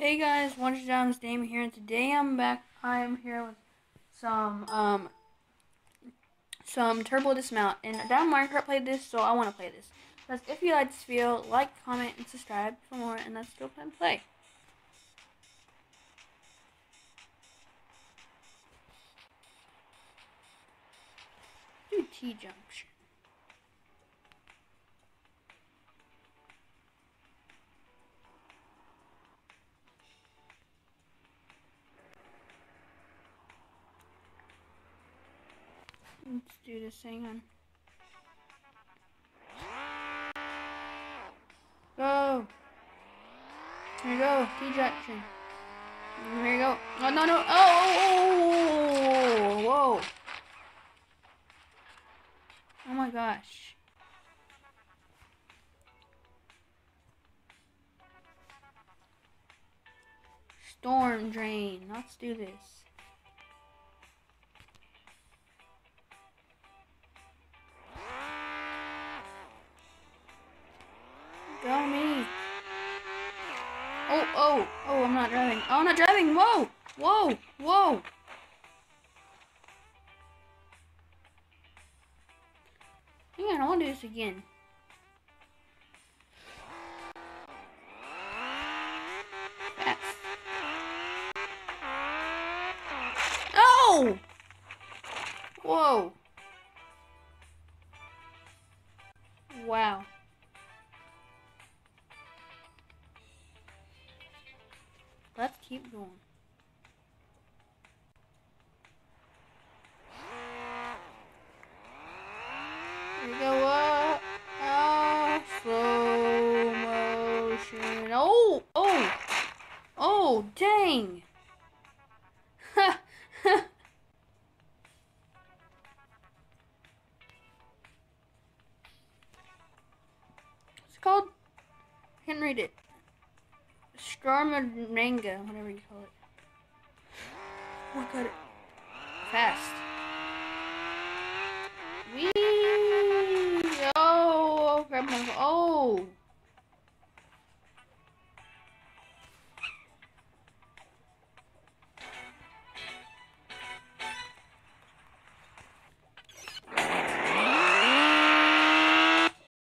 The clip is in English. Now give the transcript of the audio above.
Hey guys, Wonder John's Dame here, and today I'm back. I am here with some um some Turbo Dismount, and Down Minecraft played this, so I want to play this. Because if you like this video, like, comment, and subscribe for more, and let's go play and play. Do T junction. Do this. Hang on. Go. Here we go. T junction. Here we go. Oh no no. Oh oh oh. Whoa. Oh my gosh. Storm drain. Let's do this. Go me. Oh, oh, oh, I'm not driving. Oh, I'm not driving. Whoa, whoa, whoa. Hang on, I want to do this again. Oh! Whoa. Wow. Let's keep going. We go. Uh, uh, slow motion. Oh, oh, oh, dang. it's called. I can't Skarmananga, whatever you call it. Oh, I got it. Fast. Wee! Oh, grab my. Oh!